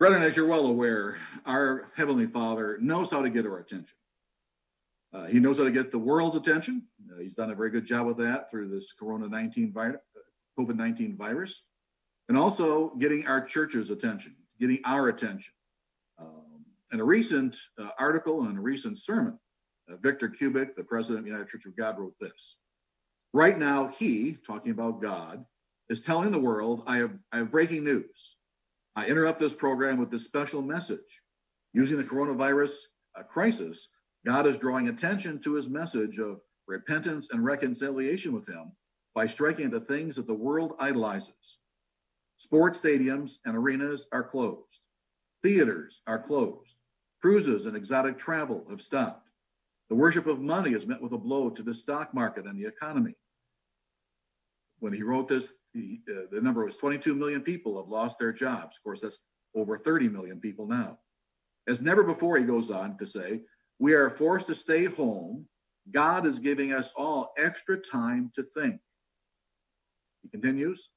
Brethren, as you're well aware, our Heavenly Father knows how to get our attention. Uh, he knows how to get the world's attention. Uh, he's done a very good job with that through this Corona 19 virus, COVID 19 virus, and also getting our church's attention, getting our attention. Um, in a recent uh, article and in a recent sermon, uh, Victor Kubik, the president of the United Church of God, wrote this. Right now, he, talking about God, is telling the world, I have, I have breaking news. I interrupt this program with this special message. Using the coronavirus uh, crisis, God is drawing attention to his message of repentance and reconciliation with him by striking at the things that the world idolizes. Sports stadiums and arenas are closed. Theaters are closed. Cruises and exotic travel have stopped. The worship of money is met with a blow to the stock market and the economy. When he wrote this, uh, the number was 22 million people have lost their jobs. Of course, that's over 30 million people now. As never before, he goes on to say, we are forced to stay home. God is giving us all extra time to think. He continues,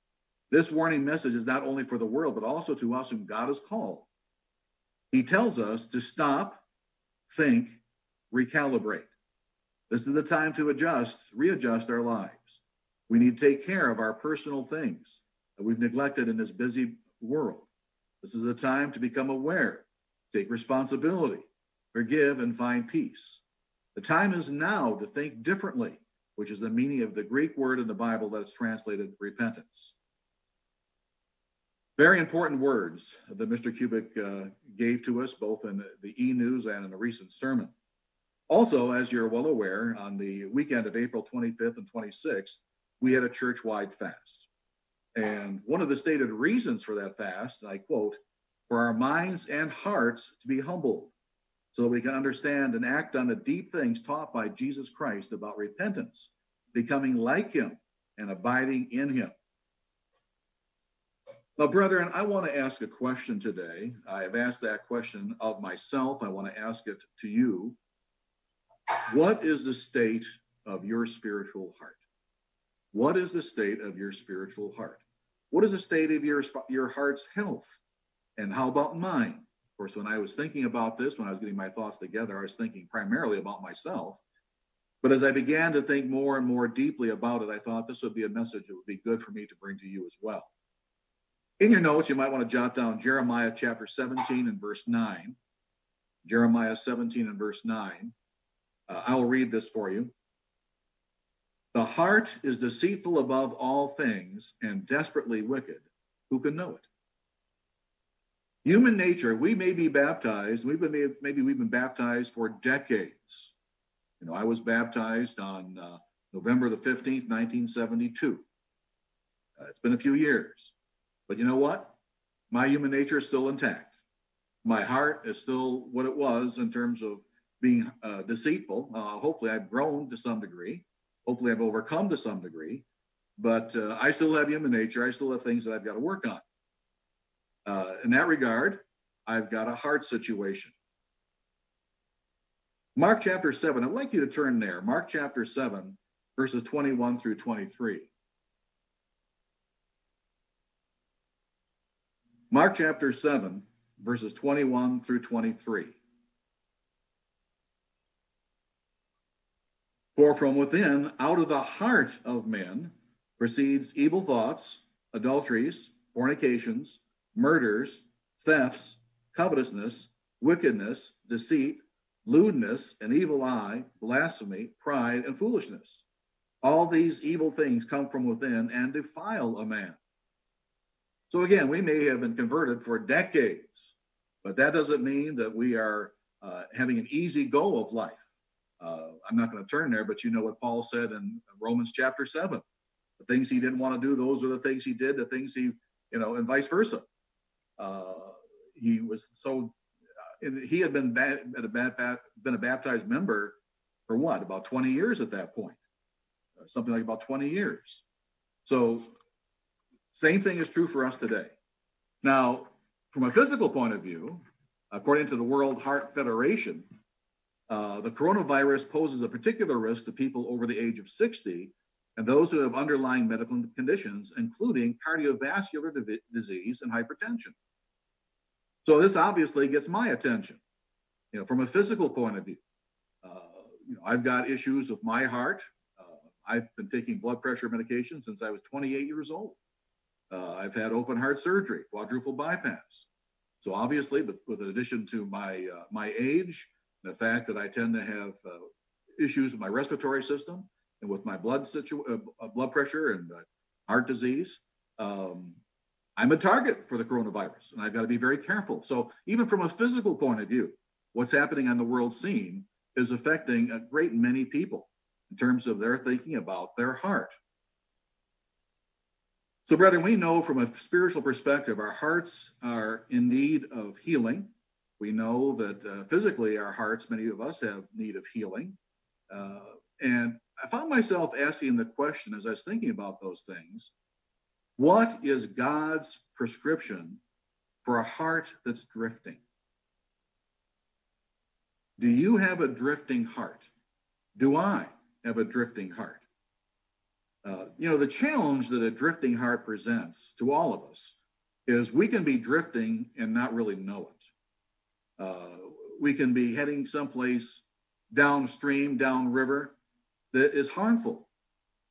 this warning message is not only for the world, but also to us whom God has called. He tells us to stop, think, recalibrate. This is the time to adjust, readjust our lives. We need to take care of our personal things that we've neglected in this busy world. This is a time to become aware, take responsibility, forgive, and find peace. The time is now to think differently, which is the meaning of the Greek word in the Bible that is translated repentance. Very important words that Mr. Kubik uh, gave to us, both in the e news and in a recent sermon. Also, as you're well aware, on the weekend of April 25th and 26th, we had a church wide fast. And one of the stated reasons for that fast, and I quote, for our minds and hearts to be humbled, so that we can understand and act on the deep things taught by Jesus Christ about repentance, becoming like him, and abiding in him. Now, brethren, I want to ask a question today. I have asked that question of myself. I want to ask it to you. What is the state of your spiritual heart? What is the state of your spiritual heart? What is the state of your, your heart's health? And how about mine? Of course, when I was thinking about this, when I was getting my thoughts together, I was thinking primarily about myself. But as I began to think more and more deeply about it, I thought this would be a message that would be good for me to bring to you as well. In your notes, you might want to jot down Jeremiah chapter 17 and verse 9. Jeremiah 17 and verse 9. Uh, I will read this for you. The heart is deceitful above all things and desperately wicked. Who can know it? Human nature, we may be baptized, we've been, maybe we've been baptized for decades. You know, I was baptized on uh, November the 15th, 1972. Uh, it's been a few years. But you know what? My human nature is still intact. My heart is still what it was in terms of being uh, deceitful. Uh, hopefully, I've grown to some degree. Hopefully, I've overcome to some degree. But uh, I still have human nature. I still have things that I've got to work on. Uh, in that regard, I've got a heart situation. Mark chapter 7, I'd like you to turn there. Mark chapter 7, verses 21 through 23. Mark chapter 7, verses 21 through 23. For from within, out of the heart of men, proceeds evil thoughts, adulteries, fornications, murders, thefts, covetousness, wickedness, deceit, lewdness, an evil eye, blasphemy, pride, and foolishness. All these evil things come from within and defile a man. So again, we may have been converted for decades, but that doesn't mean that we are uh, having an easy go of life. Uh, I'm not going to turn there, but you know what Paul said in Romans chapter 7. The things he didn't want to do, those are the things he did, the things he, you know, and vice versa. Uh, he was so, uh, he had been, ba- a bad, been a baptized member for what, about 20 years at that point, uh, something like about 20 years. So, same thing is true for us today. Now, from a physical point of view, according to the World Heart Federation, uh, the coronavirus poses a particular risk to people over the age of 60 and those who have underlying medical conditions, including cardiovascular disease and hypertension. So this obviously gets my attention, you know, from a physical point of view. Uh, you know, I've got issues with my heart. Uh, I've been taking blood pressure medication since I was 28 years old. Uh, I've had open heart surgery, quadruple bypass. So obviously, with, with addition to my uh, my age, the fact that I tend to have uh, issues with my respiratory system and with my blood situ- uh, blood pressure and heart disease, um, I'm a target for the coronavirus, and I've got to be very careful. So even from a physical point of view, what's happening on the world scene is affecting a great many people in terms of their thinking about their heart. So, brethren, we know from a spiritual perspective, our hearts are in need of healing. We know that uh, physically, our hearts, many of us have need of healing. Uh, and I found myself asking the question as I was thinking about those things what is God's prescription for a heart that's drifting? Do you have a drifting heart? Do I have a drifting heart? Uh, you know, the challenge that a drifting heart presents to all of us is we can be drifting and not really know it. Uh, we can be heading someplace downstream, downriver that is harmful.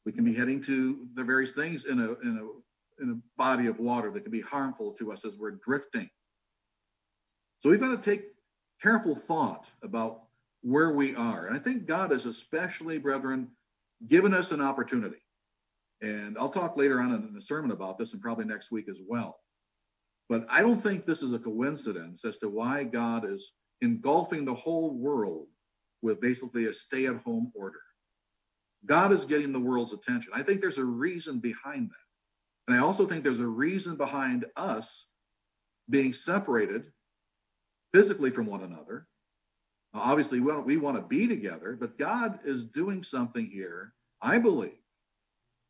We can be heading to the various things in a, in a, in a body of water that can be harmful to us as we're drifting. So we've got to take careful thought about where we are. And I think God has especially, brethren, given us an opportunity and I'll talk later on in the sermon about this and probably next week as well. But I don't think this is a coincidence as to why God is engulfing the whole world with basically a stay at home order. God is getting the world's attention. I think there's a reason behind that. And I also think there's a reason behind us being separated physically from one another. Obviously, we we want to be together, but God is doing something here, I believe,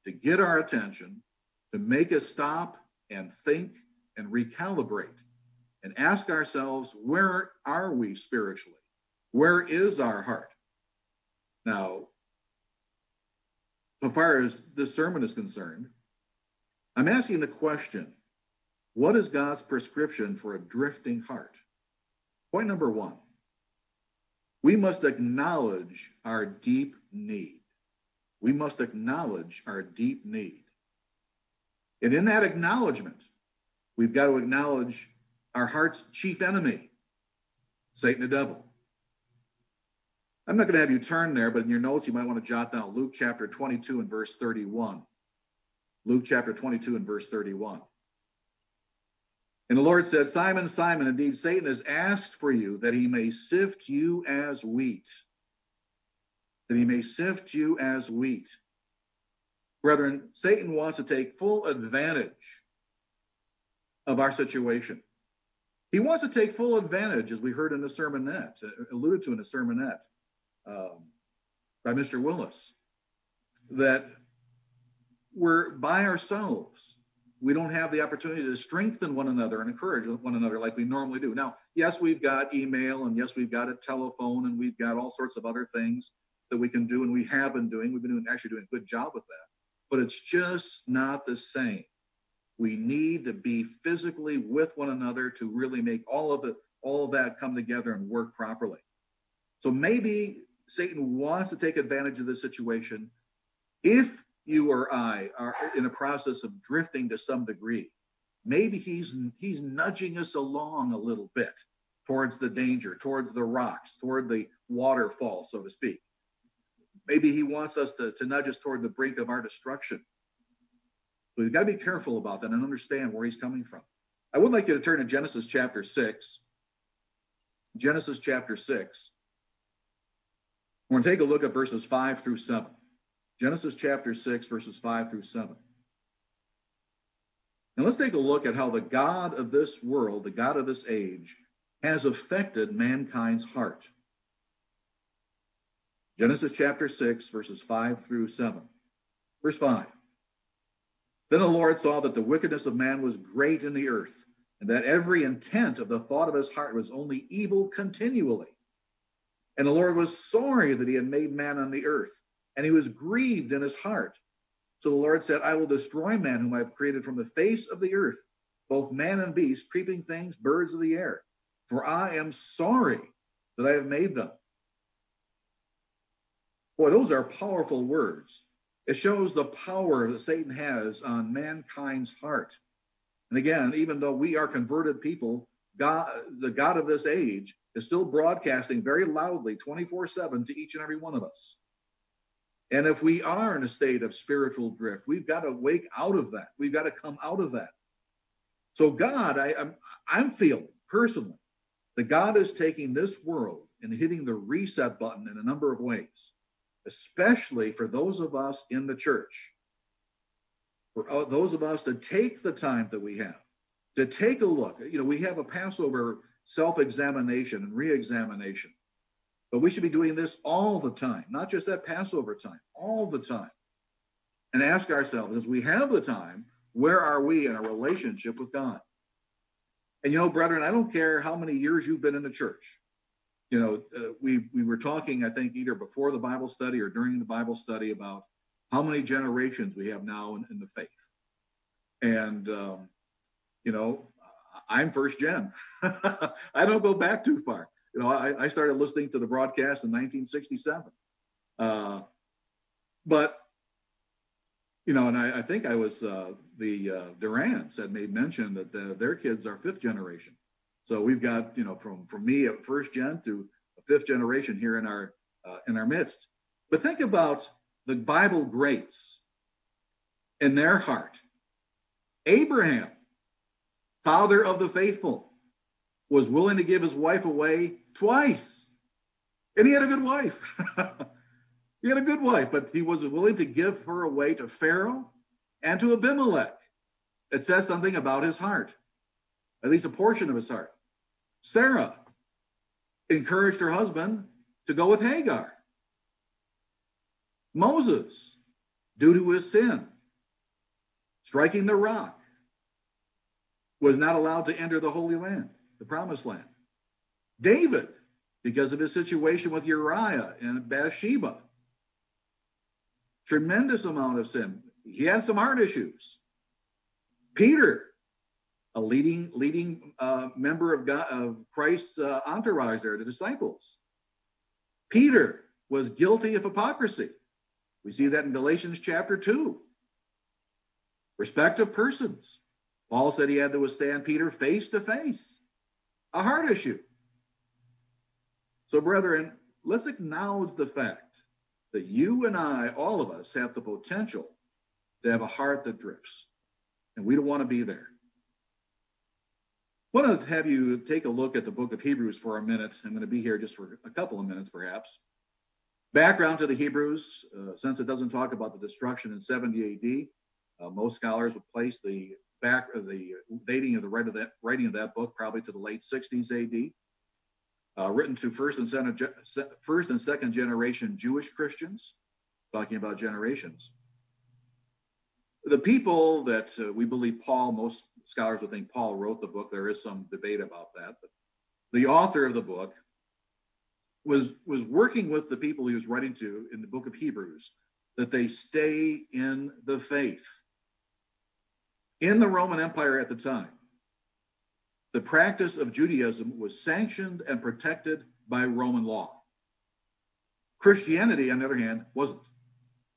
to get our attention, to make us stop and think and recalibrate and ask ourselves, where are we spiritually? Where is our heart? Now, so far as this sermon is concerned, I'm asking the question what is God's prescription for a drifting heart? Point number one we must acknowledge our deep need we must acknowledge our deep need. And in that acknowledgement, we've got to acknowledge our heart's chief enemy, Satan the devil. I'm not going to have you turn there, but in your notes, you might want to jot down Luke chapter 22 and verse 31. Luke chapter 22 and verse 31. And the Lord said, Simon, Simon, indeed Satan has asked for you that he may sift you as wheat that he may sift you as wheat. Brethren, Satan wants to take full advantage of our situation. He wants to take full advantage, as we heard in the sermonette, alluded to in the sermonette um, by Mr. Willis, that we're by ourselves. We don't have the opportunity to strengthen one another and encourage one another like we normally do. Now, yes, we've got email and yes, we've got a telephone and we've got all sorts of other things that we can do and we have been doing. We've been doing actually doing a good job with that, but it's just not the same. We need to be physically with one another to really make all of it, all of that come together and work properly. So maybe Satan wants to take advantage of this situation. If you or I are in a process of drifting to some degree, maybe he's he's nudging us along a little bit towards the danger, towards the rocks, toward the waterfall, so to speak. Maybe he wants us to, to nudge us toward the brink of our destruction. So we've got to be careful about that and understand where he's coming from. I would like you to turn to Genesis chapter 6. Genesis chapter 6. We're going to take a look at verses 5 through 7. Genesis chapter 6, verses 5 through 7. And let's take a look at how the God of this world, the God of this age, has affected mankind's heart. Genesis chapter 6, verses 5 through 7. Verse 5. Then the Lord saw that the wickedness of man was great in the earth, and that every intent of the thought of his heart was only evil continually. And the Lord was sorry that he had made man on the earth, and he was grieved in his heart. So the Lord said, I will destroy man whom I have created from the face of the earth, both man and beast, creeping things, birds of the air. For I am sorry that I have made them. Boy, those are powerful words. It shows the power that Satan has on mankind's heart. And again, even though we are converted people, God, the God of this age, is still broadcasting very loudly 24 7 to each and every one of us. And if we are in a state of spiritual drift, we've got to wake out of that. We've got to come out of that. So, God, I, I'm, I'm feeling personally that God is taking this world and hitting the reset button in a number of ways, especially for those of us in the church, for those of us to take the time that we have to take a look. You know, we have a Passover self examination and re examination, but we should be doing this all the time, not just at Passover time, all the time. And ask ourselves, as we have the time, where are we in our relationship with God? And you know, brethren, I don't care how many years you've been in the church. You know, uh, we we were talking, I think, either before the Bible study or during the Bible study about how many generations we have now in, in the faith. And um, you know, I'm first gen. I don't go back too far. You know, I, I started listening to the broadcast in 1967. Uh, but you know, and I, I think I was uh, the uh, Durants had made mention that the, their kids are fifth generation. So we've got you know from from me at first gen to a fifth generation here in our uh, in our midst. But think about the Bible greats in their heart. Abraham, father of the faithful, was willing to give his wife away twice, and he had a good wife. He had a good wife, but he was willing to give her away to Pharaoh and to Abimelech. It says something about his heart, at least a portion of his heart. Sarah encouraged her husband to go with Hagar. Moses, due to his sin, striking the rock, was not allowed to enter the Holy Land, the Promised Land. David, because of his situation with Uriah and Bathsheba, tremendous amount of sin. He had some heart issues. Peter, a leading leading uh, member of God of Christ's uh, entourage there, the disciples. Peter was guilty of hypocrisy. We see that in Galatians chapter two. Respect of persons. Paul said he had to withstand Peter face to face. A heart issue. So, brethren, let's acknowledge the fact that you and I, all of us, have the potential to have a heart that drifts, and we don't want to be there. Want to have you take a look at the book of Hebrews for a minute. I'm going to be here just for a couple of minutes, perhaps. Background to the Hebrews, uh, since it doesn't talk about the destruction in 70 AD, uh, most scholars would place the back of the dating of the writing of that, writing of that book probably to the late 60s AD uh, written to first and, second, first and second generation Jewish Christians, talking about generations. The people that uh, we believe Paul, most scholars would think Paul wrote the book. There is some debate about that, but the author of the book was was working with the people he was writing to in the book of Hebrews that they stay in the faith. In the Roman Empire at the time, the practice of Judaism was sanctioned and protected by Roman law. Christianity, on the other hand, wasn't.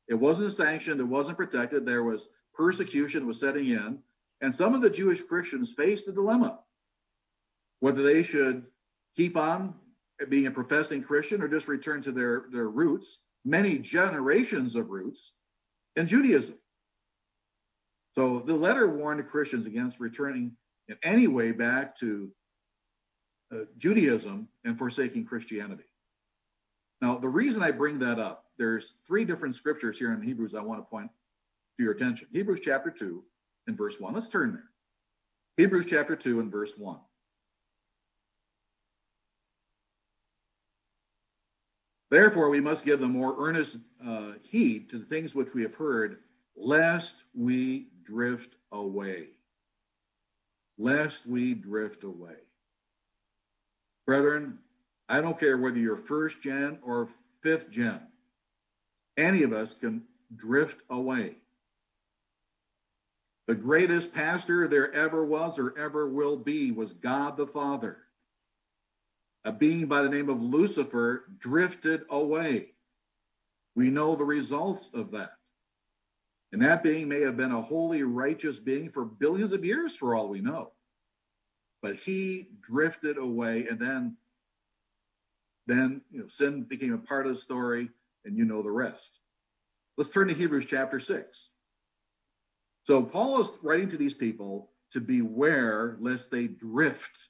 It wasn't sanctioned, it wasn't protected. There was persecution was setting in, and some of the Jewish Christians faced a dilemma whether they should keep on being a professing Christian or just return to their, their roots, many generations of roots in Judaism. So the letter warned Christians against returning in any way back to uh, Judaism and forsaking Christianity. Now, the reason I bring that up, there's three different scriptures here in Hebrews I want to point to your attention. Hebrews chapter 2 and verse 1. Let's turn there. Hebrews chapter 2 and verse 1. Therefore, we must give the more earnest uh, heed to the things which we have heard, lest we drift away lest we drift away. Brethren, I don't care whether you're first gen or fifth gen, any of us can drift away. The greatest pastor there ever was or ever will be was God the Father. A being by the name of Lucifer drifted away. We know the results of that. And that being may have been a holy, righteous being for billions of years, for all we know. But he drifted away, and then, then you know, sin became a part of the story, and you know the rest. Let's turn to Hebrews chapter 6. So Paul is writing to these people to beware lest they drift,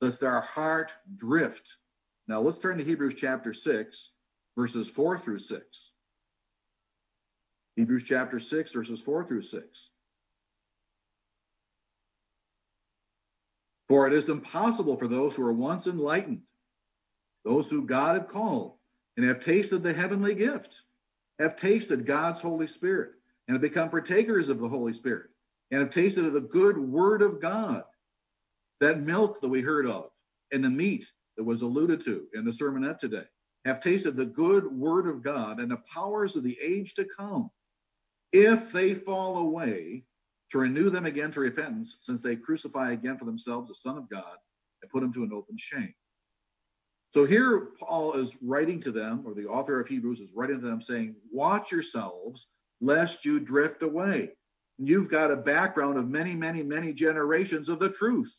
lest their heart drift. Now let's turn to Hebrews chapter 6, verses 4 through 6. Hebrews chapter 6, verses 4 through 6. For it is impossible for those who are once enlightened, those who God had called, and have tasted the heavenly gift, have tasted God's Holy Spirit, and have become partakers of the Holy Spirit, and have tasted of the good word of God, that milk that we heard of, and the meat that was alluded to in the sermonette today, have tasted the good word of God and the powers of the age to come if they fall away, to renew them again to repentance, since they crucify again for themselves the Son of God and put him to an open shame. So here Paul is writing to them, or the author of Hebrews is writing to them saying, Watch yourselves lest you drift away. You've got a background of many, many, many generations of the truth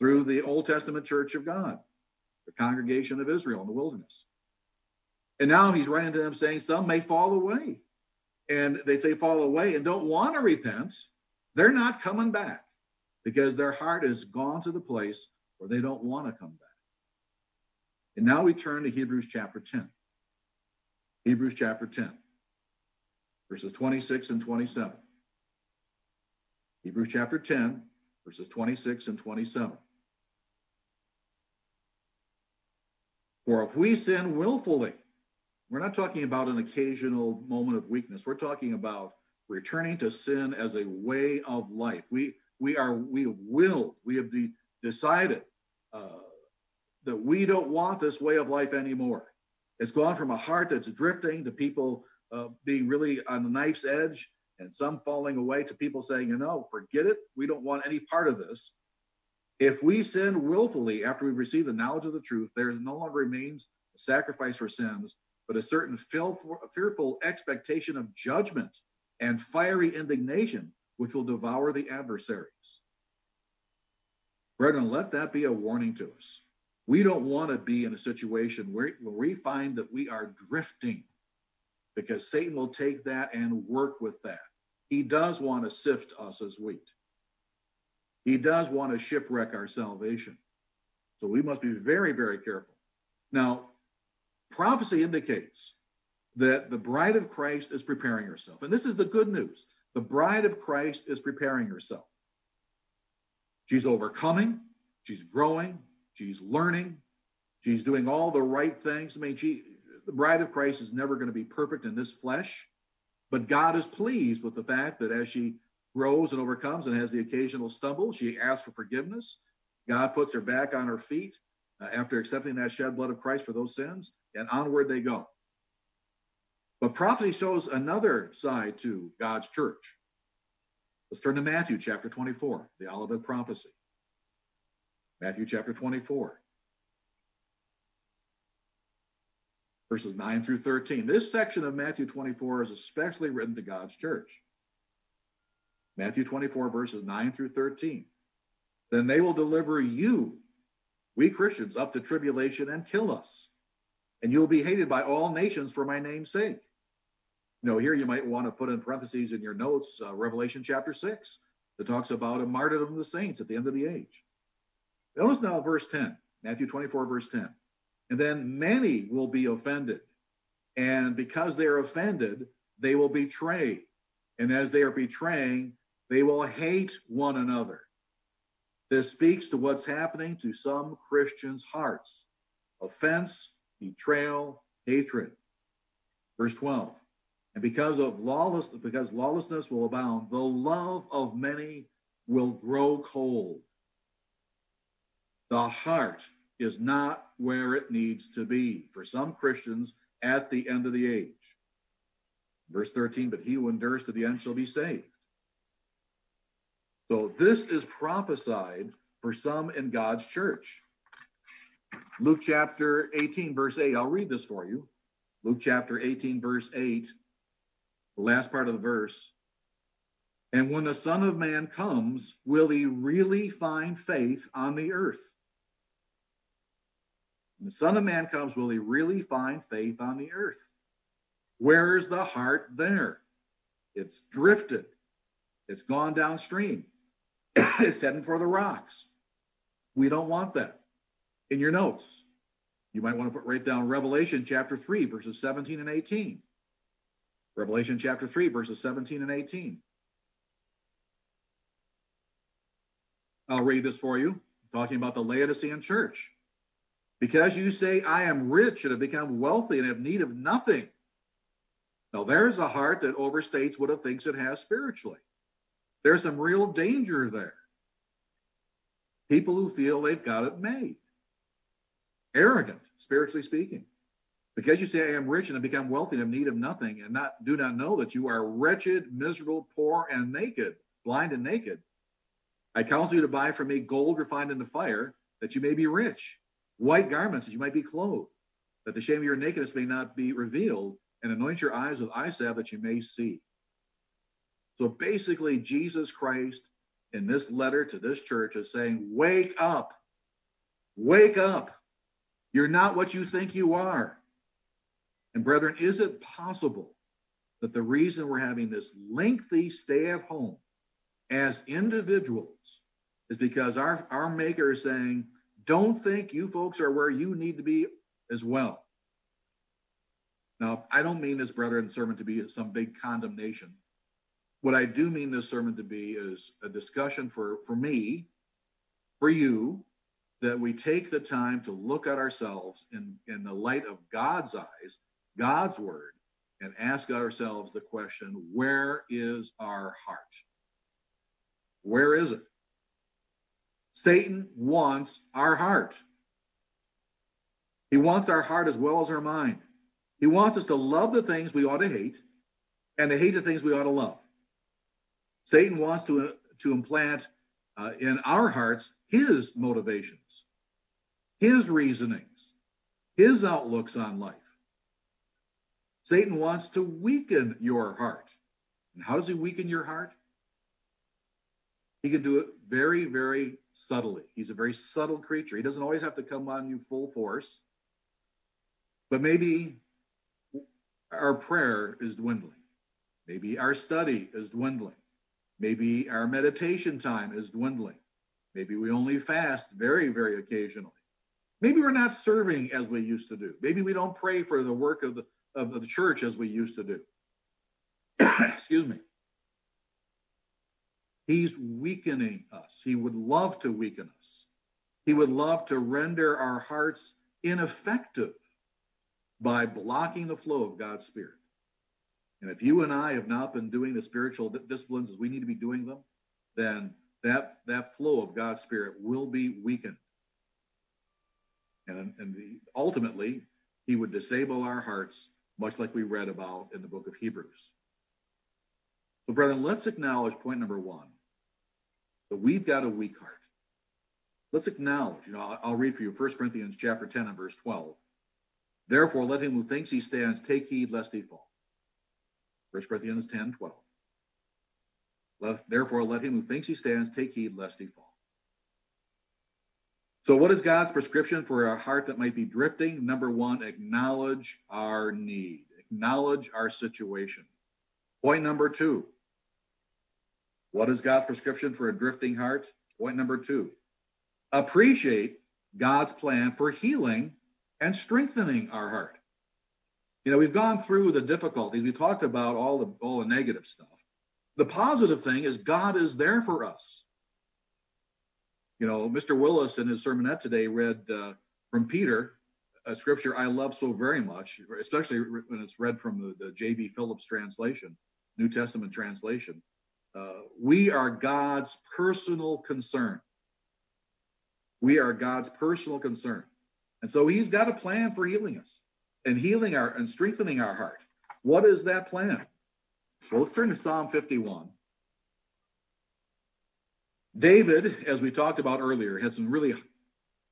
through the Old Testament church of God, the congregation of Israel in the wilderness. And now he's writing to them saying some may fall away. And if they fall away and don't want to repent, they're not coming back because their heart has gone to the place where they don't want to come back. And now we turn to Hebrews chapter 10. Hebrews chapter 10, verses 26 and 27. Hebrews chapter 10, verses 26 and 27. For if we sin willfully, we're not talking about an occasional moment of weakness. We're talking about returning to sin as a way of life. We we are we have willed, we have de- decided uh, that we don't want this way of life anymore. It's gone from a heart that's drifting to people uh, being really on the knife's edge and some falling away to people saying, you know, forget it. We don't want any part of this. If we sin willfully after we receive the knowledge of the truth, there no longer remains a sacrifice for sins, but a certain fearful expectation of judgment and fiery indignation, which will devour the adversaries. Brethren, let that be a warning to us. We don't want to be in a situation where, where we find that we are drifting because Satan will take that and work with that. He does want to sift us as wheat. He does want to shipwreck our salvation. So we must be very, very careful. Now, prophecy indicates that the bride of Christ is preparing herself. And this is the good news the bride of Christ is preparing herself. She's overcoming, she's growing, she's learning, she's doing all the right things. I mean, she, the bride of Christ is never going to be perfect in this flesh, but God is pleased with the fact that as she grows and overcomes and has the occasional stumble, she asks for forgiveness. God puts her back on her feet uh, after accepting that shed blood of Christ for those sins, and onward they go. But prophecy shows another side to God's church. Let's turn to Matthew chapter 24, the Olivet prophecy. Matthew chapter 24, verses 9 through 13. This section of Matthew 24 is especially written to God's church. Matthew 24, verses 9 through 13. Then they will deliver you, we Christians, up to tribulation and kill us. And you will be hated by all nations for my name's sake. You know, here you might want to put in parentheses in your notes uh, Revelation chapter 6 that talks about a martyrdom of the saints at the end of the age. Notice now verse 10, Matthew 24, verse 10. And then many will be offended. And because they are offended, they will betray. And as they are betraying, they will hate one another. This speaks to what's happening to some Christians' hearts offense, betrayal, hatred. Verse 12. And because of lawless, because lawlessness will abound, the love of many will grow cold. The heart is not where it needs to be for some Christians at the end of the age. Verse 13, but he who endures to the end shall be saved. So this is prophesied for some in God's church. Luke chapter 18, verse 8. I'll read this for you. Luke chapter 18, verse 8, the last part of the verse. And when the Son of Man comes, will he really find faith on the earth? When the Son of Man comes, will he really find faith on the earth? Where's the heart there? It's drifted, it's gone downstream, it's heading for the rocks. We don't want that. In your notes, you might want to put right down Revelation chapter 3, verses 17 and 18. Revelation chapter 3, verses 17 and 18. I'll read this for you, talking about the Laodicean church. Because you say, I am rich and have become wealthy and have need of nothing. Now, there's a heart that overstates what it thinks it has spiritually. There's some real danger there. People who feel they've got it made, arrogant, spiritually speaking. Because you say, I am rich and have become wealthy and have need of nothing, and not do not know that you are wretched, miserable, poor, and naked, blind and naked. I counsel you to buy from me gold refined in the fire, that you may be rich, white garments that you might be clothed, that the shame of your nakedness may not be revealed, and anoint your eyes with eye salve that you may see. So basically, Jesus Christ in this letter to this church is saying, Wake up, wake up. You're not what you think you are. And brethren, is it possible that the reason we're having this lengthy stay at home as individuals is because our, our maker is saying, don't think you folks are where you need to be as well. Now, I don't mean this, brethren, sermon to be some big condemnation. What I do mean this sermon to be is a discussion for, for me, for you, that we take the time to look at ourselves in, in the light of God's eyes, God's word, and ask ourselves the question where is our heart? Where is it? Satan wants our heart. He wants our heart as well as our mind. He wants us to love the things we ought to hate and to hate the things we ought to love. Satan wants to, to implant uh, in our hearts his motivations, his reasonings, his outlooks on life. Satan wants to weaken your heart. And how does he weaken your heart? He can do it very, very subtly. He's a very subtle creature. He doesn't always have to come on you full force. But maybe our prayer is dwindling. Maybe our study is dwindling. Maybe our meditation time is dwindling. Maybe we only fast very, very occasionally. Maybe we're not serving as we used to do. Maybe we don't pray for the work of the, of the church as we used to do. Excuse me. He's weakening us. He would love to weaken us. He would love to render our hearts ineffective by blocking the flow of God's Spirit. And if you and I have not been doing the spiritual disciplines as we need to be doing them, then that, that flow of God's Spirit will be weakened. And, and the, ultimately, he would disable our hearts, much like we read about in the book of Hebrews. So, brethren, let's acknowledge point number one that we've got a weak heart. Let's acknowledge, you know, I'll read for you 1 Corinthians chapter 10 and verse 12. Therefore, let him who thinks he stands take heed lest he fall. 1 Corinthians 10 12. Let, therefore, let him who thinks he stands take heed lest he fall. So, what is God's prescription for a heart that might be drifting? Number one, acknowledge our need, acknowledge our situation. Point number two, what is God's prescription for a drifting heart? Point number two appreciate God's plan for healing and strengthening our heart. You know, we've gone through the difficulties, we talked about all the all the negative stuff. The positive thing is God is there for us. You know, Mr. Willis in his sermonette today read uh, from Peter, a scripture I love so very much, especially when it's read from the, the J.B. Phillips translation, New Testament translation. Uh, we are God's personal concern. We are God's personal concern. And so he's got a plan for healing us and healing our and strengthening our heart. What is that plan? Well, let's turn to Psalm 51. David, as we talked about earlier, had some really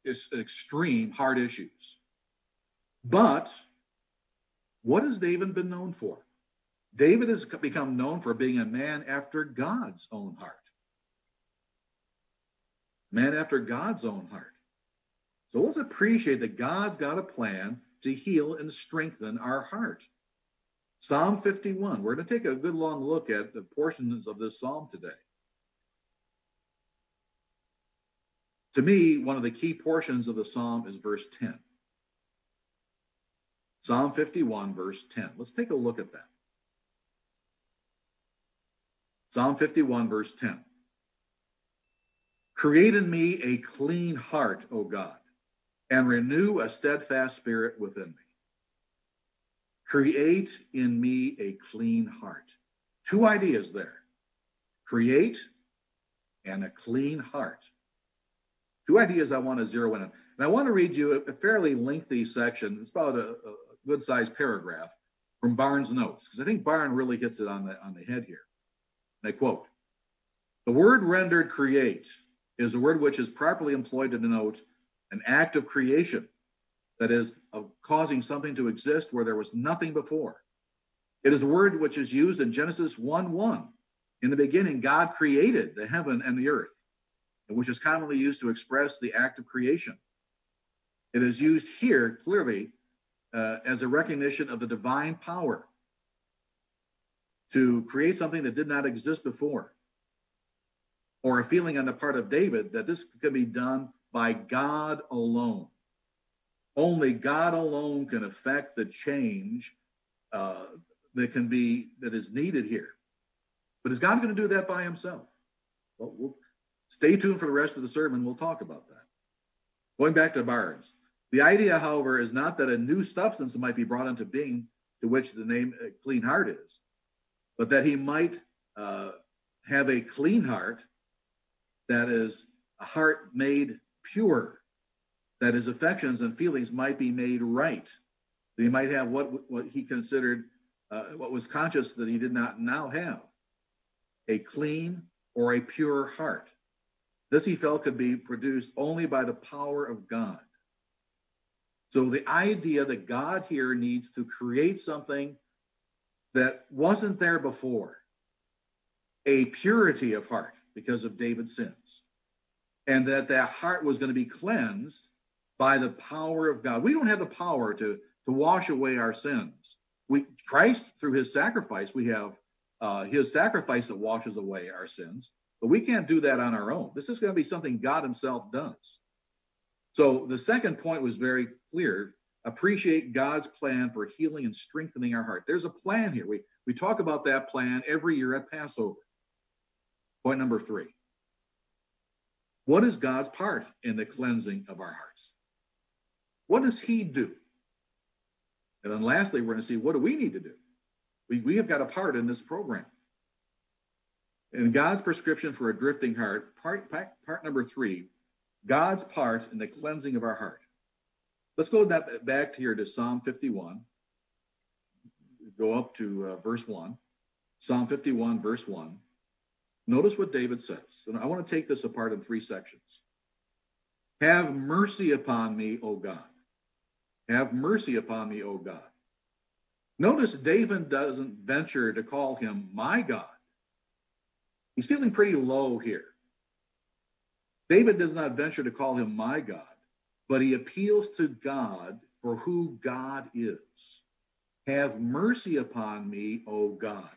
extreme hard issues. But what has David been known for? David has become known for being a man after God's own heart. Man after God's own heart. So let's appreciate that God's got a plan to heal and strengthen our heart. Psalm 51. We're going to take a good long look at the portions of this psalm today. To me, one of the key portions of the psalm is verse 10. Psalm 51, verse 10. Let's take a look at that. Psalm 51, verse 10. Create in me a clean heart, O God, and renew a steadfast spirit within me. Create in me a clean heart. Two ideas there create and a clean heart. Two ideas I want to zero in on. And I want to read you a fairly lengthy section. It's about a, a good sized paragraph from Barnes' notes, because I think Barnes really hits it on the, on the head here. And I quote The word rendered create is a word which is properly employed to denote an act of creation, that is, of causing something to exist where there was nothing before. It is a word which is used in Genesis 1 1. In the beginning, God created the heaven and the earth, which is commonly used to express the act of creation. It is used here clearly uh, as a recognition of the divine power to create something that did not exist before, or a feeling on the part of David that this could be done by God alone. Only God alone can affect the change uh, that can be that is needed here. But is God going to do that by Himself? Well, we'll stay tuned for the rest of the sermon. We'll talk about that. Going back to Barnes, the idea, however, is not that a new substance might be brought into being to which the name uh, clean heart is, but that he might uh, have a clean heart that is a heart made pure, that his affections and feelings might be made right, that he might have what, what he considered, uh, what was conscious that he did not now have a clean or a pure heart. This he felt could be produced only by the power of God. So the idea that God here needs to create something that wasn't there before a purity of heart because of David's sins, and that that heart was going to be cleansed by the power of God. We don't have the power to, to wash away our sins. We Christ, through his sacrifice, we have uh, his sacrifice that washes away our sins, but we can't do that on our own. This is going to be something God himself does. So the second point was very clear appreciate God's plan for healing and strengthening our heart. There's a plan here. We, we talk about that plan every year at Passover. Point number three What is God's part in the cleansing of our hearts? What does He do? And then lastly, we're going to see what do we need to do? We, we have got a part in this program. In God's prescription for a drifting heart, part, part, part number three, God's part in the cleansing of our heart. Let's go back here to Psalm 51. Go up to uh, verse 1. Psalm 51, verse 1. Notice what David says. And I want to take this apart in three sections. Have mercy upon me, O God. Have mercy upon me, O God. Notice David doesn't venture to call him my God. He's feeling pretty low here. David does not venture to call him my God but he appeals to God for who God is. Have mercy upon me, O God.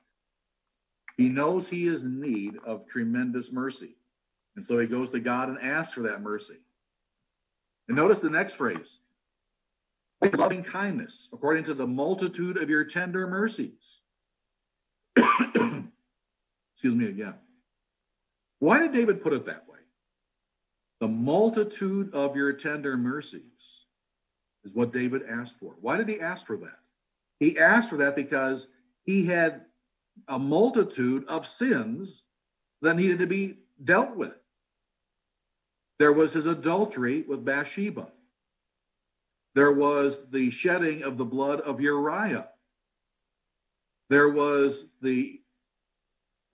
He knows he is in need of tremendous mercy. And so he goes to God and asks for that mercy. And notice the next phrase loving kindness, according to the multitude of your tender mercies. Excuse me again. Why did David put it that way? The multitude of your tender mercies is what David asked for. Why did he ask for that? He asked for that because he had a multitude of sins that needed to be dealt with. There was his adultery with Bathsheba. There was the shedding of the blood of Uriah. There was the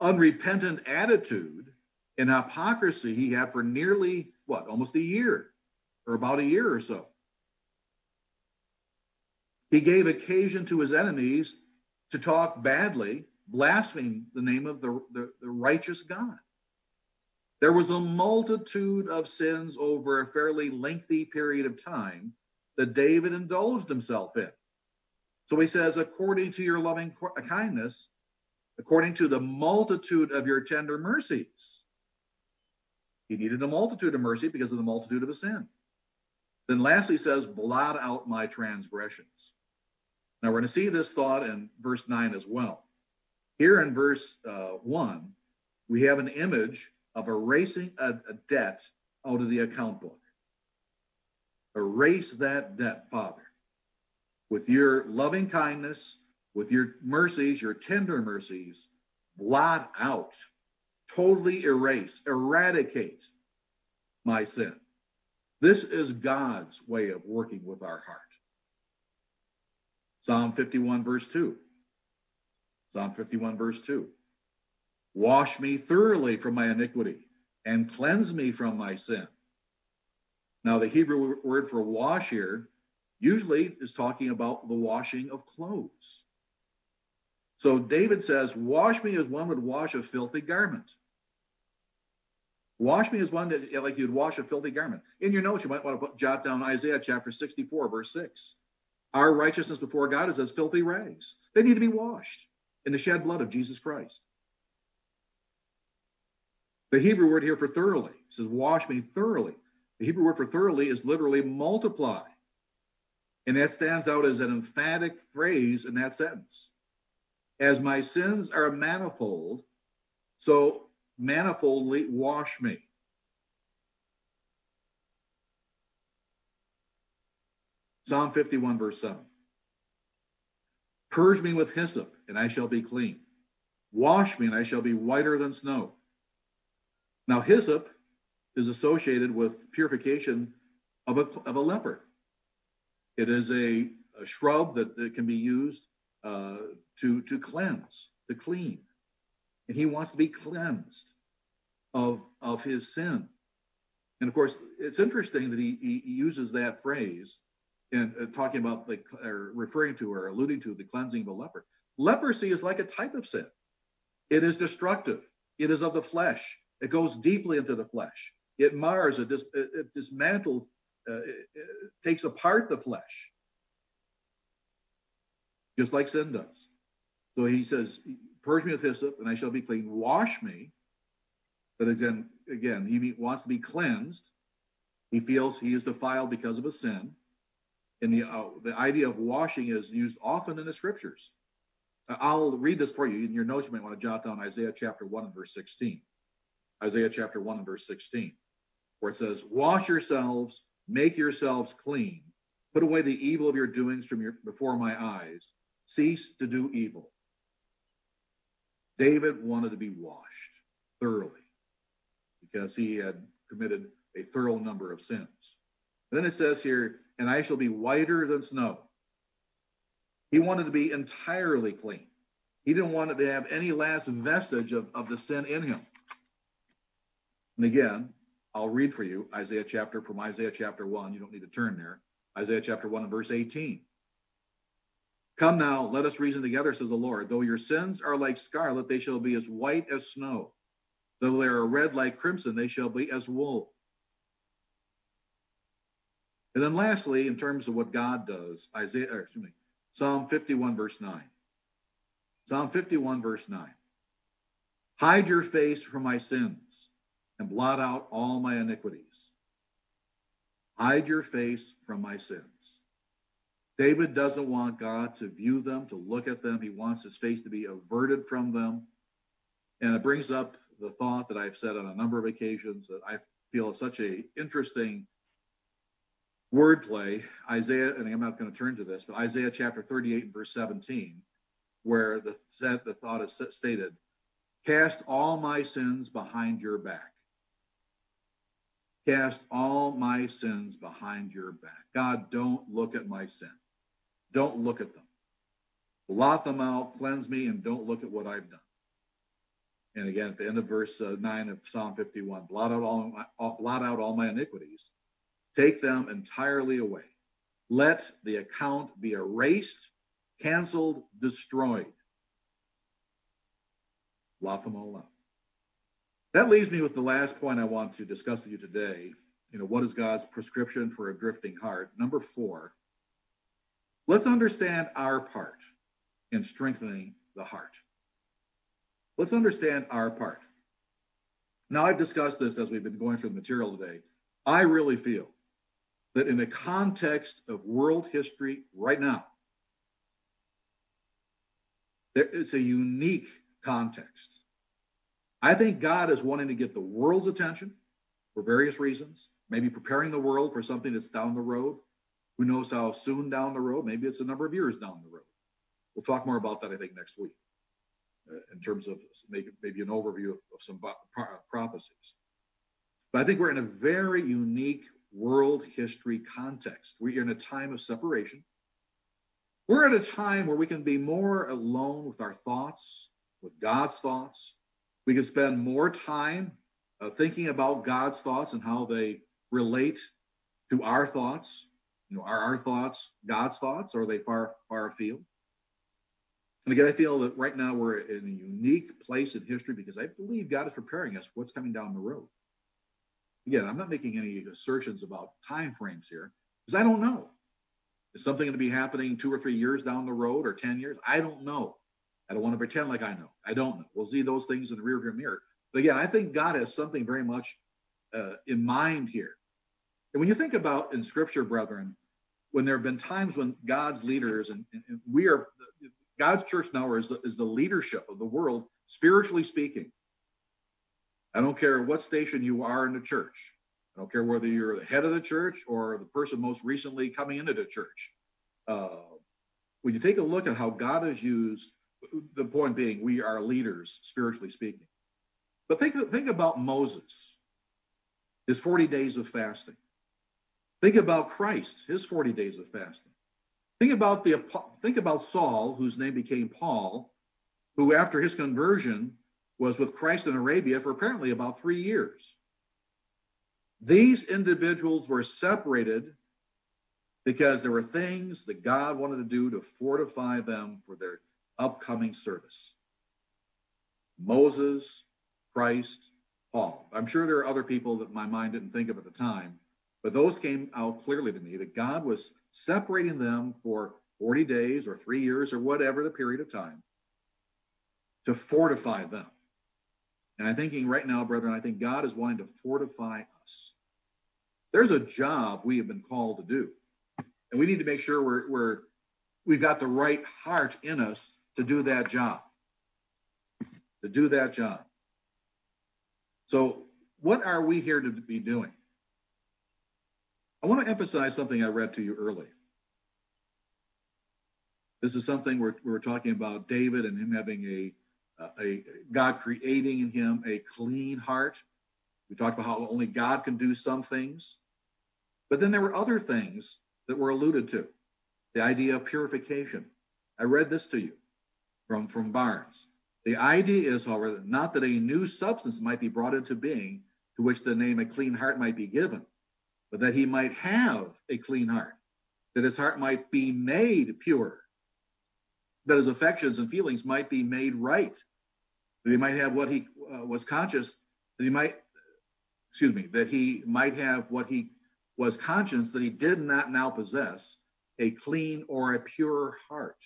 unrepentant attitude and hypocrisy he had for nearly what, almost a year or about a year or so. He gave occasion to his enemies to talk badly, blaspheme the name of the, the, the righteous God. There was a multitude of sins over a fairly lengthy period of time that David indulged himself in. So he says, according to your loving kindness, according to the multitude of your tender mercies. He needed a multitude of mercy because of the multitude of his sin. Then lastly says, blot out my transgressions. Now we're going to see this thought in verse 9 as well. Here in verse uh, 1, we have an image of erasing a, a debt out of the account book. Erase that debt, Father, with your loving kindness, with your mercies, your tender mercies, blot out, totally erase, eradicate my sin. This is God's way of working with our heart. Psalm 51, verse 2. Psalm 51, verse 2. Wash me thoroughly from my iniquity and cleanse me from my sin. Now, the Hebrew word for wash here usually is talking about the washing of clothes. So David says, Wash me as one would wash a filthy garment. Wash me as one that, like you'd wash a filthy garment. In your notes, you might want to put, jot down Isaiah chapter 64, verse 6. Our righteousness before God is as filthy rags. They need to be washed in the shed blood of Jesus Christ. The Hebrew word here for thoroughly says, wash me thoroughly. The Hebrew word for thoroughly is literally multiply. And that stands out as an emphatic phrase in that sentence. As my sins are manifold, so manifoldly wash me. Psalm 51, verse 7. Purge me with hyssop, and I shall be clean. Wash me, and I shall be whiter than snow. Now, hyssop is associated with purification of a, of a leper. It is a, a shrub that, that, can be used uh, to, to cleanse, to clean. And he wants to be cleansed of, of his sin. And of course, it's interesting that he, he uses that phrase and uh, talking about the or referring to or alluding to the cleansing of a leper. Leprosy is like a type of sin. It is destructive. It is of the flesh. It goes deeply into the flesh. It mars. It, dis, it, it dismantles. Uh, it, it takes apart the flesh, just like sin does. So he says, "Purge me with hyssop, and I shall be clean. Wash me." But again, again, he wants to be cleansed. He feels he is defiled because of a sin and the uh, the idea of washing is used often in the scriptures. Uh, I'll read this for you. In your notes, you might want to jot down Isaiah chapter 1 and verse 16. Isaiah chapter 1 and verse 16, where it says, Wash yourselves, make yourselves clean, put away the evil of your doings from your before my eyes, cease to do evil. David wanted to be washed thoroughly because he had committed a thorough number of sins. Then it says here, and I shall be whiter than snow. He wanted to be entirely clean. He didn't want to have any last vestige of, of the sin in him. And again, I'll read for you Isaiah chapter from Isaiah chapter 1. You don't need to turn there. Isaiah chapter 1 and verse 18. Come now, let us reason together, says the Lord. Though your sins are like scarlet, they shall be as white as snow. Though they are red like crimson, they shall be as wool. And then lastly, in terms of what God does, Isaiah, excuse me, Psalm 51, verse 9. Psalm 51, verse 9. Hide your face from my sins and blot out all my iniquities. Hide your face from my sins. David doesn't want God to view them, to look at them. He wants his face to be averted from them. And it brings up the thought that I've said on a number of occasions that I feel is such a interesting wordplay, Isaiah, and I'm not going to turn to this, but Isaiah chapter 38 and verse 17, where the the thought is stated, cast all my sins behind your back. Cast all my sins behind your back. God, don't look at my sin. Don't look at them. Blot them out, cleanse me, and don't look at what I've done. And again, at the end of verse uh, 9 of Psalm 51, blot out all, my, blot out all my iniquities, take them entirely away. Let the account be erased, canceled, destroyed. Blot them all out. That leaves me with the last point I want to discuss with you today. You know, what is God's prescription for a drifting heart? Number four, let's understand our part in strengthening the heart. Let's understand our part. Now, I've discussed this as we've been going through the material today. I really feel that in the context of world history right now, it's a unique context. I think God is wanting to get the world's attention for various reasons, maybe preparing the world for something that's down the road. Who knows how soon down the road? Maybe it's a number of years down the road. We'll talk more about that, I think, next week uh, in terms of maybe, maybe an overview of, of some prophecies. But I think we're in a very unique world history context. We're in a time of separation. We're at a time where we can be more alone with our thoughts, with God's thoughts. We can spend more time uh, thinking about God's thoughts and how they relate to our thoughts. You know, are our thoughts God's thoughts or are they far, far afield? And again, I feel that right now we're in a unique place in history because I believe God is preparing us for what's coming down the road. Again, I'm not making any assertions about time frames here because I don't know. Is something going to be happening two or three years down the road or 10 years? I don't know. I don't want to pretend like I know. I don't know. We'll see those things in the rearview mirror. But again, I think God has something very much uh, in mind here. And when you think about in Scripture, brethren, when there have been times when God's leaders and, and we are God's church now is the, is the leadership of the world, spiritually speaking. I don't care what station you are in the church. I don't care whether you're the head of the church or the person most recently coming into the church. Uh, when you take a look at how God has used, the point being, we are leaders, spiritually speaking. But think, think about Moses, his 40 days of fasting. Think about Christ, his 40 days of fasting. Think about the think about Saul, whose name became Paul, who after his conversion was with Christ in Arabia for apparently about three years. These individuals were separated because there were things that God wanted to do to fortify them for their upcoming service. Moses, Christ, Paul. I'm sure there are other people that my mind didn't think of at the time, but those came out clearly to me that God was separating them for 40 days or three years or whatever the period of time to fortify them. And I'm thinking right now, brethren, I think God is wanting to fortify us. There's a job we have been called to do. And we need to make sure we're, we're we've got the right heart in us to do that job. To do that job. So, what are we here to be doing? I want to emphasize something I read to you early. This is something we're, we're talking about David and him having a, a God creating in him a clean heart. We talked about how only God can do some things. But then there were other things that were alluded to. The idea of purification. I read this to you from, from Barnes. The idea is, however, not that a new substance might be brought into being to which the name a clean heart might be given, but that he might have a clean heart, that his heart might be made pure, that his affections and feelings might be made right, that he might have what he uh, was conscious, that he might, excuse me, that he might have what he was conscious that he did not now possess, a clean or a pure heart.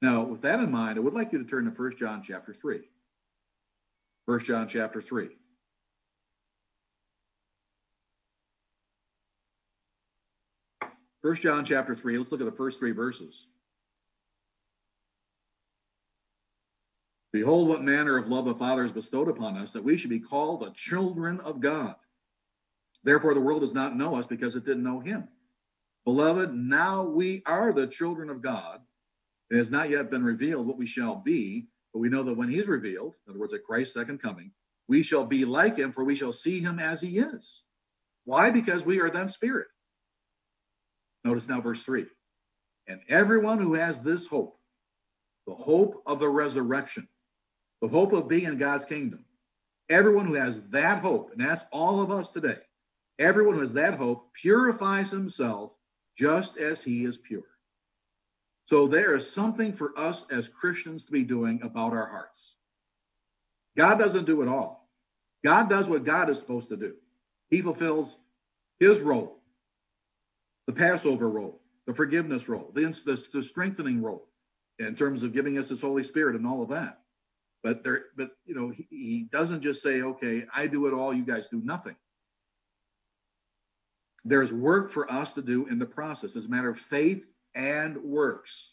Now, with that in mind, I would like you to turn to 1 John chapter 3. 1 John chapter 3. First John chapter 3, let's look at the first three verses. Behold, what manner of love the Father has bestowed upon us, that we should be called the children of God. Therefore, the world does not know us because it didn't know him. Beloved, now we are the children of God. It has not yet been revealed what we shall be, but we know that when he's revealed, in other words, at Christ's second coming, we shall be like him, for we shall see him as he is. Why? Because we are then spirit. Notice now verse 3. And everyone who has this hope, the hope of the resurrection, the hope of being in God's kingdom. Everyone who has that hope, and that's all of us today, everyone who has that hope purifies himself just as he is pure. So there is something for us as Christians to be doing about our hearts. God doesn't do it all. God does what God is supposed to do. He fulfills his role, the Passover role, the forgiveness role, the, the, the strengthening role in terms of giving us his Holy Spirit and all of that. But there, but you know, he, he doesn't just say, okay, I do it all, you guys do nothing. There's work for us to do in the process. As a matter of faith and works.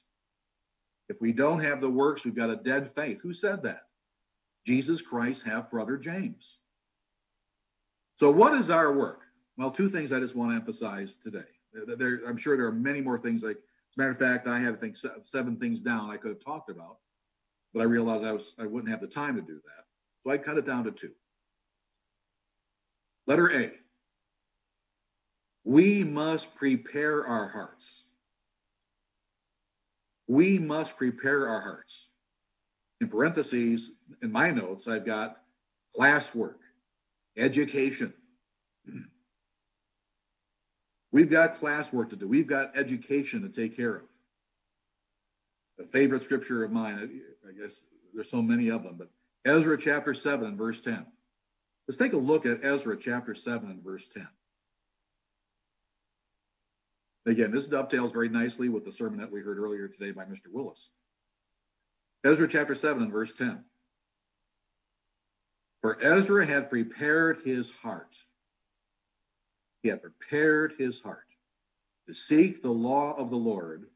If we don't have the works, we've got a dead faith. Who said that? Jesus Christ, half brother James. So, what is our work? Well, two things I just want to emphasize today. There, I'm sure there are many more things. Like, as a matter of fact, I had I think seven things down I could have talked about, but I realized I was I wouldn't have the time to do that, so I cut it down to two. Letter A. We must prepare our hearts. We must prepare our hearts. In parentheses, in my notes, I've got classwork, education. We've got classwork to do. We've got education to take care of. A favorite scripture of mine, I guess there's so many of them, but Ezra chapter 7 verse 10. Let's take a look at Ezra chapter 7 and verse 10. Again, this dovetails very nicely with the sermon that we heard earlier today by Mr. Willis. Ezra chapter 7 and verse 10. For Ezra had prepared his heart. He had prepared his heart to seek the law of the Lord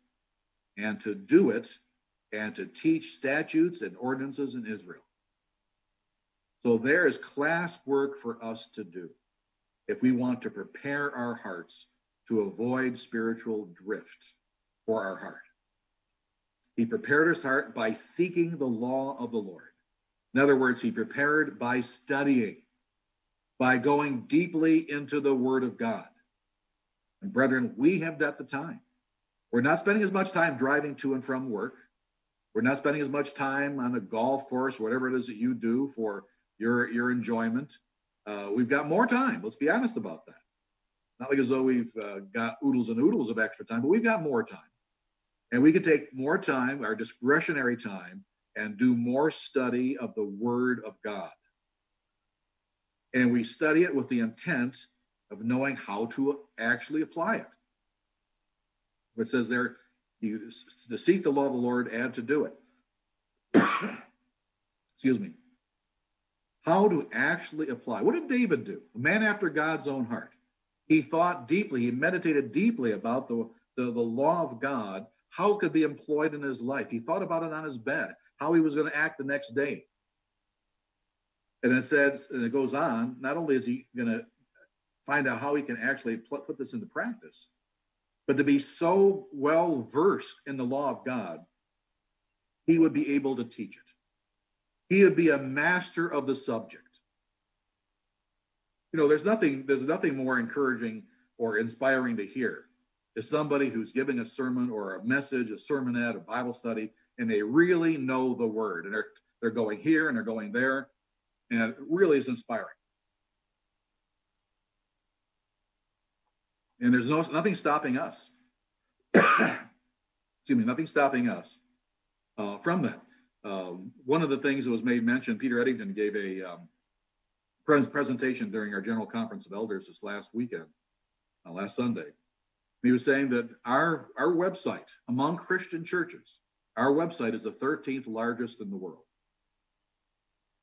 and to do it and to teach statutes and ordinances in Israel. So there is class work for us to do if we want to prepare our hearts to avoid spiritual drift for our heart. He prepared his heart by seeking the law of the Lord. In other words, he prepared by studying, by going deeply into the word of God. And brethren, we have that the time. We're not spending as much time driving to and from work. We're not spending as much time on a golf course, whatever it is that you do for your, your enjoyment. Uh, we've got more time. Let's be honest about that. Not like as though we've uh, got oodles and oodles of extra time, but we've got more time. And we can take more time, our discretionary time, and do more study of the Word of God. And we study it with the intent of knowing how to actually apply it. It says there, you to seek the law of the Lord and to do it. Excuse me. How to actually apply. What did David do? A man after God's own heart. He thought deeply, he meditated deeply about the, the, the law of God, how it could be employed in his life. He thought about it on his bed, how he was going to act the next day. And it says, and it goes on, not only is he going to find out how he can actually put this into practice, but to be so well versed in the law of God, he would be able to teach it. He would be a master of the subject you know, there's nothing there's nothing more encouraging or inspiring to hear is somebody who's giving a sermon or a message, a sermonette, a Bible study, and they really know the word and they're they're going here and they're going there, and it really is inspiring. And there's no nothing stopping us. Excuse me, nothing stopping us uh, from that. Um, one of the things that was made mention, Peter Eddington gave a um, presentation during our general conference of elders this last weekend, uh, last Sunday. He was saying that our our website among Christian churches, our website is the 13th largest in the world.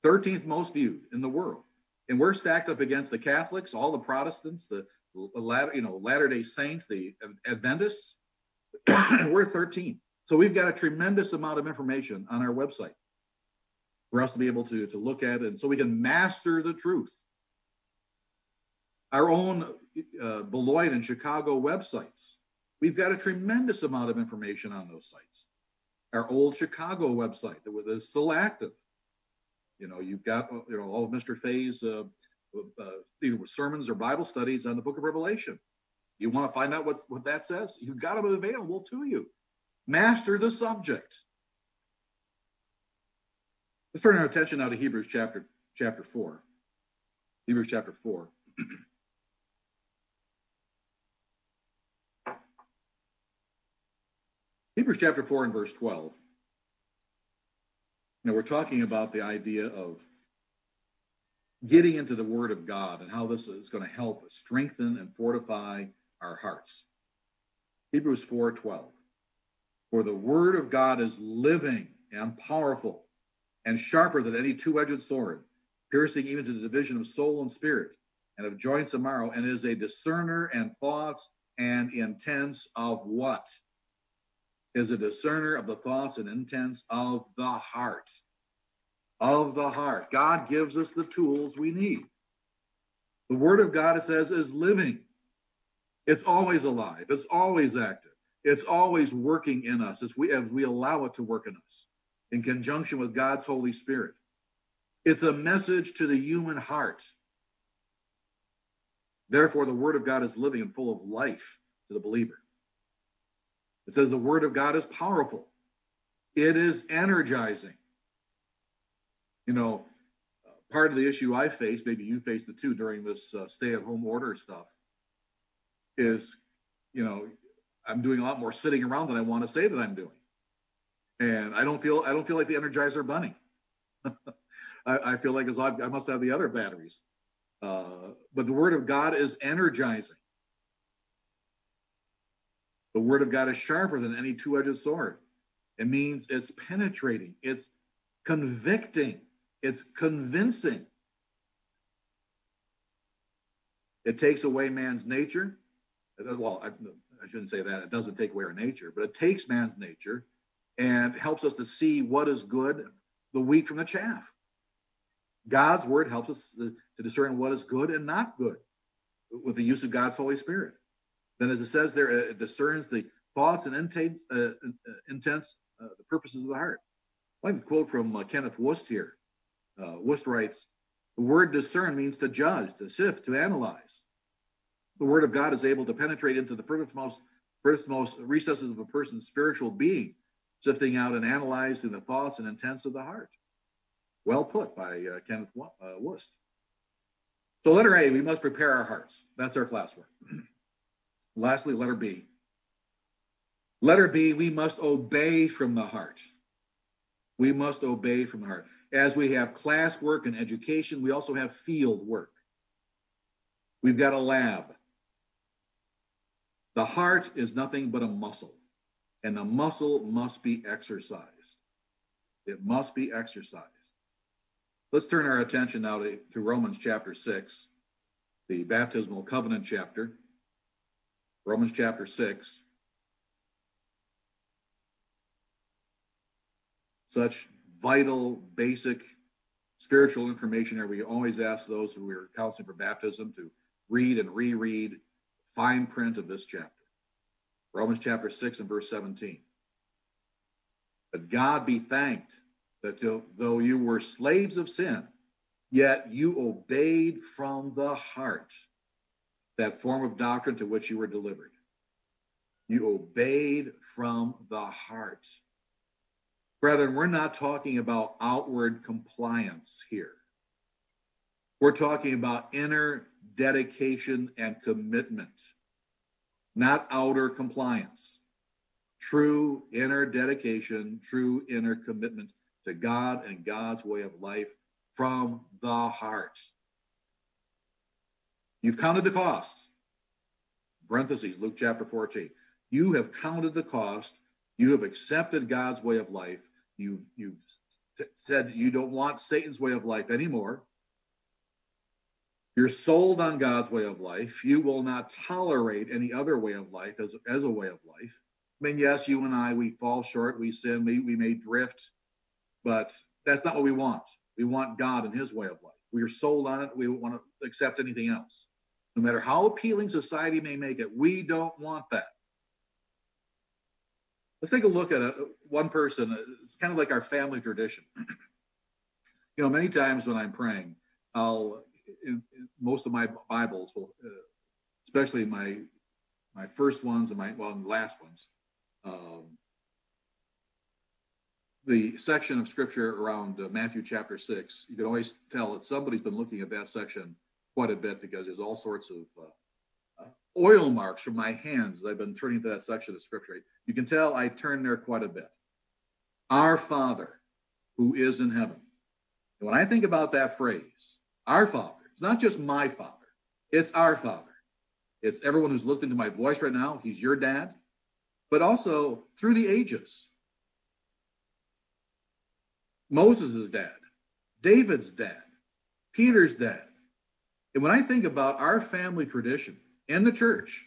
13th most viewed in the world. And we're stacked up against the Catholics, all the Protestants, the latter, you know, Latter-day Saints, the Adventists. we're 13th. So we've got a tremendous amount of information on our website for us to be able to, to look at it so we can master the truth. Our own uh, Beloit and Chicago websites, we've got a tremendous amount of information on those sites. Our old Chicago website that was still active. You know, you've got you know all of Mr. Fay's uh, uh, either sermons or Bible studies on the Book of Revelation. You want to find out what what that says? You've got them available to you. Master the subject. Let's turn our attention now to Hebrews chapter chapter 4. Hebrews chapter 4. Hebrews chapter 4 and verse 12. Now we're talking about the idea of getting into the Word of God and how this is going to help strengthen and fortify our hearts. Hebrews 4:12. For the Word of God is living and powerful and sharper than any two-edged sword, piercing even to the division of soul and spirit and of joints and marrow, and is a discerner and thoughts and intents of what? Is a discerner of the thoughts and intents of the heart of the heart. God gives us the tools we need. The word of God, it says, is living. It's always alive. It's always active. It's always working in us as we, as we allow it to work in us in conjunction with God's Holy Spirit. It's a message to the human heart. Therefore, the word of God is living and full of life to the believer. It says the word of God is powerful. It is energizing you know, part of the issue I face, maybe you faced it too during this uh, stay-at-home order stuff, is, you know, I'm doing a lot more sitting around than I want to say that I'm doing, and I don't feel I don't feel like the Energizer Bunny. I, I, feel like as I, I must have the other batteries, uh, but the Word of God is energizing. The Word of God is sharper than any two-edged sword. It means it's penetrating. It's convicting it's convincing. It takes away man's nature. Well, I, I, shouldn't say that. It doesn't take away our nature, but it takes man's nature and helps us to see what is good, the wheat from the chaff. God's word helps us to discern what is good and not good with the use of God's Holy Spirit. Then, as it says there, it discerns the thoughts and intents, uh, uh intents uh, the purposes of the heart. I like to quote from uh, Kenneth Wuest here uh, Wuest writes, the word discern means to judge, to sift, to analyze. The word of God is able to penetrate into the furthest furthest recesses of a person's spiritual being, sifting out and analyzing the thoughts and intents of the heart. Well put by uh, Kenneth uh, Wuest. So, letter A, we must prepare our hearts. That's our classwork. Lastly, letter B. Letter B, we must obey from the heart. We must obey from the heart. As we have class work and education, we also have field work. We've got a lab. The heart is nothing but a muscle, and the muscle must be exercised. It must be exercised. Let's turn our attention now to, to Romans chapter 6, the baptismal covenant chapter. Romans chapter 6. Such vital, basic spiritual information here. We always ask those who are counseling for baptism to read and reread fine print of this chapter. Romans chapter 6 and verse 17. But God be thanked that though you were slaves of sin, yet you obeyed from the heart that form of doctrine to which you were delivered. You obeyed from the heart. Brethren, we're not talking about outward compliance here. We're talking about inner dedication and commitment, not outer compliance. True inner dedication, true inner commitment to God and God's way of life from the heart. You've counted the cost. Parentheses, Luke chapter 14. You have counted the cost. You have accepted God's way of life. You've, you've said you don't want Satan's way of life anymore. You're sold on God's way of life. You will not tolerate any other way of life as, as a way of life. I mean, yes, you and I, we fall short, we sin, we, we may drift, but that's not what we want. We want God and his way of life. We are sold on it. We don't want to accept anything else. No matter how appealing society may make it, we don't want that. Let's take a look at a, one person. It's kind of like our family tradition. you know, many times when I'm praying, I'll in, in most of my Bibles will, uh, especially my my first ones and my well, and last ones. Um, the section of scripture around uh, Matthew chapter six, you can always tell that somebody's been looking at that section quite a bit because there's all sorts of uh, uh, oil marks from my hands. I've been turning to that section of scripture. You can tell I turn there quite a bit. Our Father who is in heaven. And when I think about that phrase, our Father, it's not just my Father, it's our Father. It's everyone who's listening to my voice right now. He's your dad, but also through the ages. Moses' dad, David's dad, Peter's dad. And when I think about our family tradition in the church,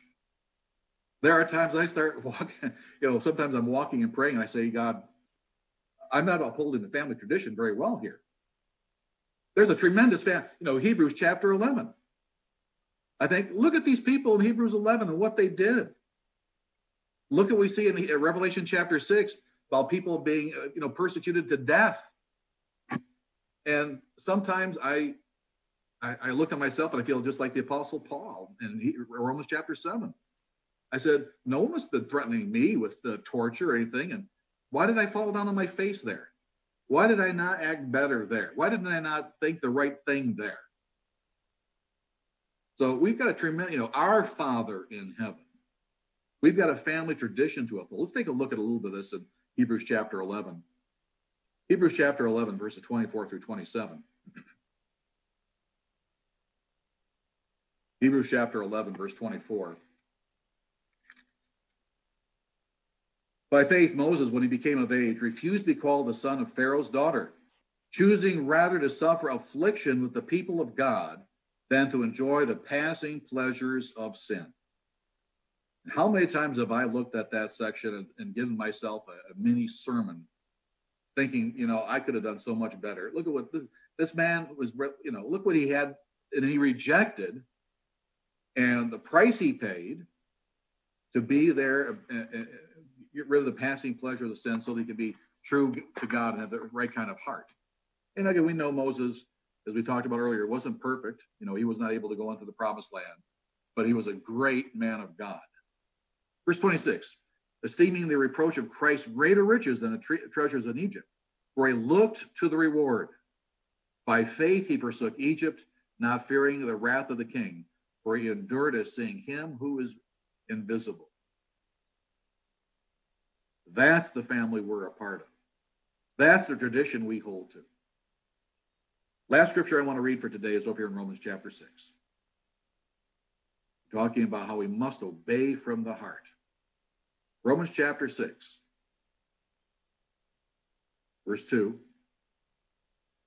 there are times I start walking, you know, sometimes I'm walking and praying and I say, God, I'm not upholding the family tradition very well here. There's a tremendous fan, you know, Hebrews chapter 11. I think, look at these people in Hebrews 11 and what they did. Look at what we see in Revelation chapter 6 about people being, uh, you know, persecuted to death. And sometimes I, I, I look at myself and I feel just like the Apostle Paul in he, Romans chapter 7. I said, no one has been threatening me with the torture or anything. And why did I fall down on my face there? Why did I not act better there? Why didn't I not think the right thing there? So we've got a tremendous, you know, our Father in heaven. We've got a family tradition to uphold. Let's take a look at a little bit of this in Hebrews chapter 11. Hebrews chapter 11, verses 24 through 27. Hebrews chapter 11, verse 24. By faith, Moses, when he became of age, refused to be called the son of Pharaoh's daughter, choosing rather to suffer affliction with the people of God than to enjoy the passing pleasures of sin. How many times have I looked at that section and, and given myself a, a, mini sermon, thinking, you know, I could have done so much better. Look at what this, this man was, you know, look what he had, and he rejected, and the price he paid to be there, uh, uh, get rid of the passing pleasure of the sin, so that he could be true to God and have the right kind of heart. And again, we know Moses as we talked about earlier, wasn't perfect. You know, he was not able to go into the promised land, but he was a great man of God. Verse 26 esteeming the reproach of Christ greater riches than the tre- treasures in Egypt, for he looked to the reward. By faith he forsook Egypt, not fearing the wrath of the king, for he endured as seeing him who is invisible. That's the family we're a part of. That's the tradition we hold to. Last scripture I want to read for today is over here in Romans chapter 6, talking about how we must obey from the heart. Romans chapter 6, verse 2.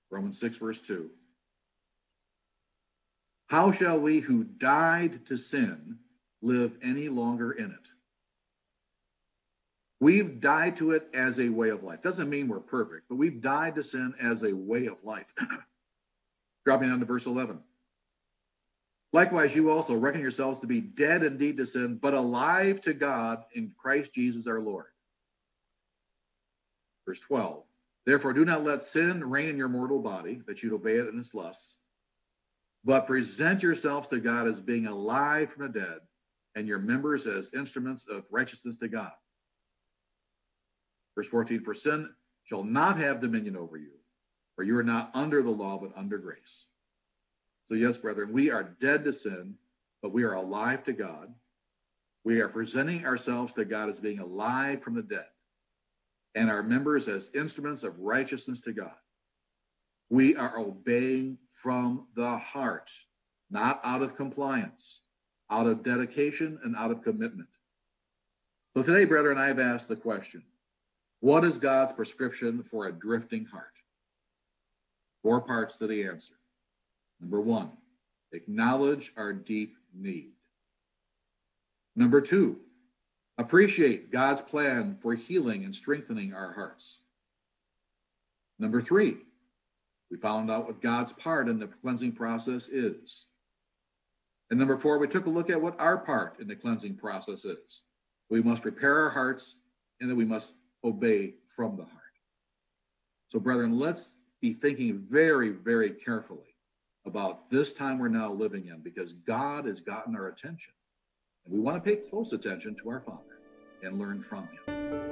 Romans 6, verse 2. How shall we who died to sin live any longer in it? We've died to it as a way of life. Doesn't mean we're perfect, but we've died to sin as a way of life. Dropping down to verse 11. Likewise, you also reckon yourselves to be dead indeed to sin, but alive to God in Christ Jesus our Lord. Verse 12. Therefore, do not let sin reign in your mortal body, that you'd obey it in its lusts, but present yourselves to God as being alive from the dead, and your members as instruments of righteousness to God. Verse 14. For sin shall not have dominion over you for you are not under the law, but under grace. So, yes, brethren, we are dead to sin, but we are alive to God. We are presenting ourselves to God as being alive from the dead, and our members as instruments of righteousness to God. We are obeying from the heart, not out of compliance, out of dedication and out of commitment. So today, brethren, I have asked the question What is God's prescription for a drifting heart? Four parts to the answer. Number one, acknowledge our deep need. Number two, appreciate God's plan for healing and strengthening our hearts. Number three, we found out what God's part in the cleansing process is. And number four, we took a look at what our part in the cleansing process is. We must prepare our hearts and then we must obey from the heart. So, brethren, let's be thinking very, very carefully about this time we're now living in because God has gotten our attention. And we want to pay close attention to our Father and learn from Him.